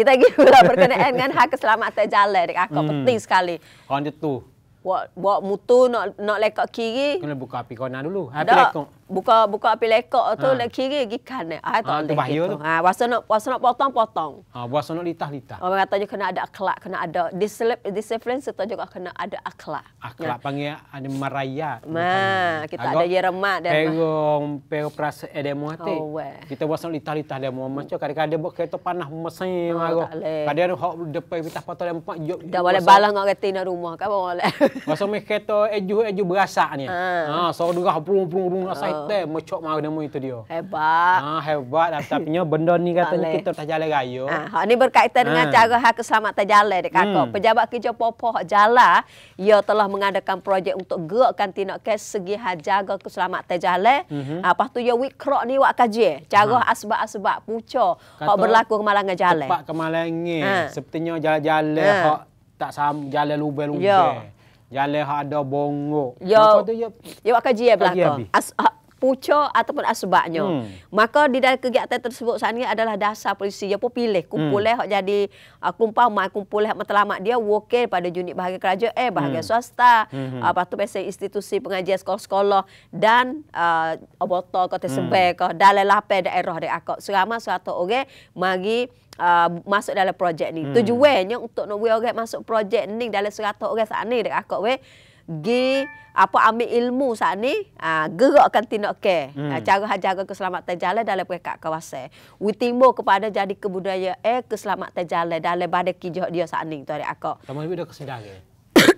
kita pergi pula berkenaan dengan hak keselamatan jalan dek akak hmm. penting sekali. Orang tu. Buat buat mutu nak nak lekak kiri. Kena buka api kona dulu. Api lekak buka buka api lekok tu ha. lek kiri gi kan ah tak boleh ha, gitu. Ha puasa nak puasa nak potong potong. Ha puasa nak litah litah. Orang kata je kena ada akhlak, kena ada disiplin disiplin serta juga kena ada akhlak. Akhlak ya. panggil ada maraya. Ma, kita Agak ada ye dan perong perong pras edemo ate. Oh, kita puasa nak litah litah demo macam kadang-kadang buat kereta panah mesin oh, Kadang hok depan kita potong empat jok. Dah boleh balang ngak kereta rumah kan boleh. Masa mek kereta eju eju berasak ni. Ha, so durah prung prung prung Teh mecok mau demo itu dia. Hebat. Ha hebat tapi benda ni katanya kita tak jalan raya. Ha hak ni berkaitan dengan ha. cara hak keselamatan jalan dek kakak. Hmm. Pejabat kerja popo hak jalan ia telah mengadakan projek untuk gerakkan tindakan segi hak jaga keselamatan jalan. Mm-hmm. Ha lepas tu ia wikrok ni wak kaji cara ha. asbab-asbab pucuk hak berlaku kemalangan jalan. Tempat kemalangan ha. sepertinya jalan-jalan ha. hak tak sama jalan lubang-lubang. Jalan hak ada bongok. Yo. Yo, yo kaji belakang. As, ha, pucuk ataupun asbabnya. Hmm. Maka di dalam kegiatan tersebut saat ini adalah dasar polisi. Dia pun pilih kumpul hmm. jadi uh, kumpul mai kumpul matlamat dia wakil pada unit bahagian kerajaan, eh, bahagian hmm. swasta. Hmm. Uh, lepas tu biasa institusi pengajian sekolah-sekolah dan uh, botol kota sebel hmm. dalam lapai daerah dia akak. Selama suatu orang mari Uh, masuk dalam projek ni. Hmm. Tujuannya untuk nak orang masuk projek ni dalam 100 orang saat ni dekat akak we gi apa ambil ilmu saat ni uh, gerakkan tindakan hmm. uh, cara jaga keselamatan jalan dalam peringkat kawasan witimbo kepada jadi kebudayaan eh keselamatan jalan dalam badan kijah dia saat ni tu ada akak sama lebih dah kesedar ke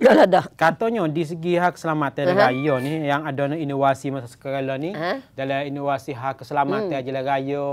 dah dah katanya di segi hak keselamatan uh-huh. raya ni yang ada inovasi masa sekarang ni uh-huh. dalam inovasi hak keselamatan hmm. jalan raya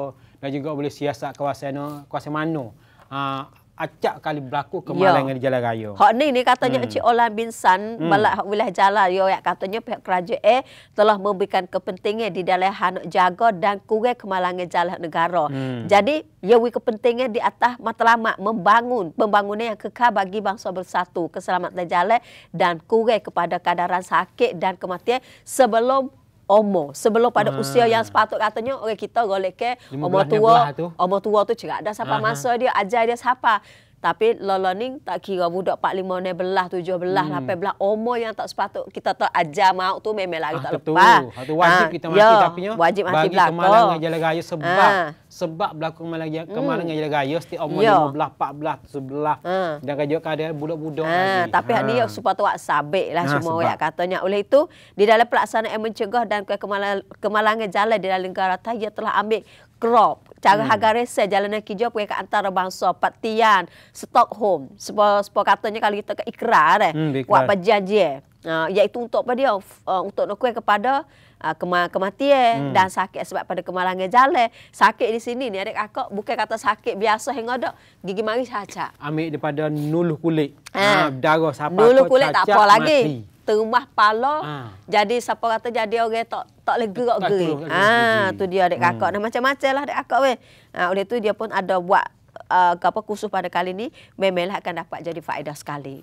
dan juga boleh siasat kawasan kawasan mana uh, acak kali berlaku kemalangan di jalan raya. Hak ni ni katanya hmm. Encik Olan bin San hmm. balak wilayah jalan yo yang katanya pihak kerajaan eh, telah memberikan kepentingan di dalam hanuk jaga dan kurang kemalangan jalan negara. Hmm. Jadi wi kepentingan di atas matlamat membangun pembangunan yang kekal bagi bangsa bersatu, keselamatan jalan dan kurang kepada kadaran sakit dan kematian sebelum umur sebelum pada ha. usia yang sepatut katanya orang kita golek ke umur tua umur tua tu cerak dah siapa masa dia ajar dia siapa tapi lola ni tak kira budak 4, 5, 16, 17, hmm. 18 umur yang tak sepatut kita tak ajar mau tu memang lagi ah, tak betul. lepas. Itu wajib ha, kita mati yo, tapi wajib mati bagi belakang. kemalangan jalan raya sebab ha. Sebab berlaku kemalangan, hmm. kemalangan jalan raya setiap umur yo. 15, 14, 17 ha. dan kerja keadaan budak-budak ha. lagi. Tapi ha. ni sepatut sabit lah ha, semua yang katanya. Oleh itu di dalam pelaksanaan mencegah dan kemalangan, kemalangan jalan di dalam negara ia telah ambil crop cara hmm. harga resel jalanan kerja pergi ke antara bangsa Patian Stockholm sebab sebab katanya kalau kita ke ikrar eh hmm, buat perjanjian uh, iaitu untuk apa dia? Uh, untuk nak kepada uh, kema- kematian hmm. dan sakit sebab pada kemalangan jalan. Sakit di sini ni adik akak bukan kata sakit biasa yang ada gigi mari cacat ambil daripada nuluh kulit. Ha. uh, darah siapa nuluh kulit tak apa lagi. terumah pala. Ha. jadi siapa kata jadi orang tak tak boleh gerak geri. ha tu dia adik kakak. Hmm. dan macam-macam lah adik kakak weh. Ha oleh tu dia pun ada buat uh, apa khusus pada kali ni. Memanglah akan dapat jadi faedah sekali